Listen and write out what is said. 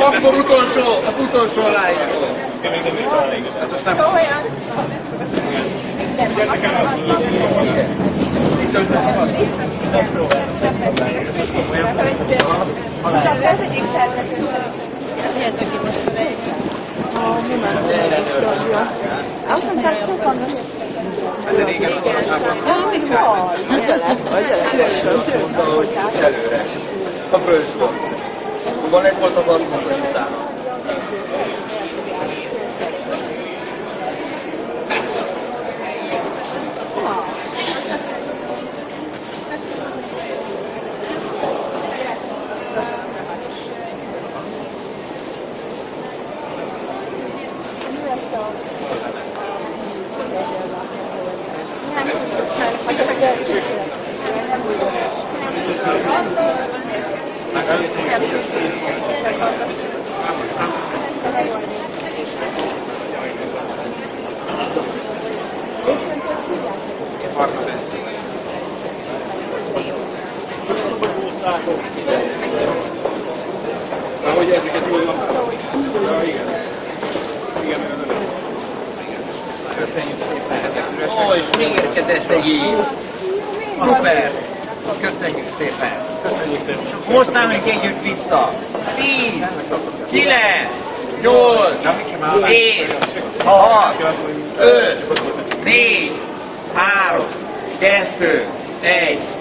Akkor utolsó, az utolsó aláíró. Hát aztán... Azt mondták, sokan De régen az országban Ja, 선물을 주고 이번에 콜서 번 감사합니다. Thank you. Hogy ezeket jól van? Ja, igen. Igen, igen, igen. Köszönjük szépen. Ó, és még érkezett egy így. Szuper. Köszönjük szépen. Köszönjük szépen. Most számoljuk együtt vissza. 10, 9, 8, 7, 6, 5, 4, 3, 2, 1.